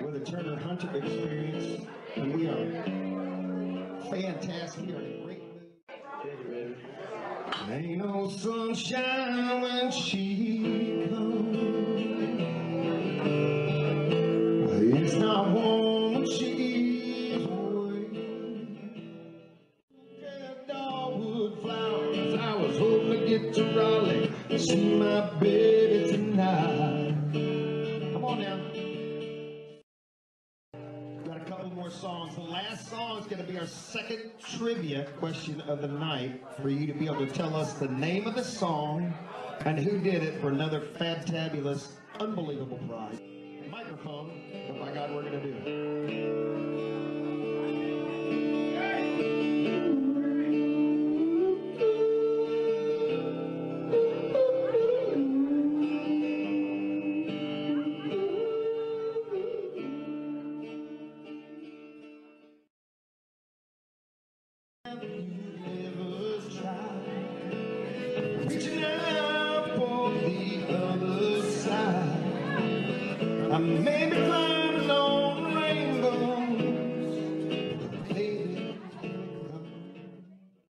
with a Turner Hunter experience, and we are fantastic. We are in a great. Ain't no sunshine when she comes. It's not warm when she's away. Dogwood flowers. I was hoping to get to Raleigh to see my baby tonight. More songs. The last song is going to be our second trivia question of the night for you to be able to tell us the name of the song and who did it for another fantabulous, unbelievable prize. Microphone, but my God, we're going to do it. I may be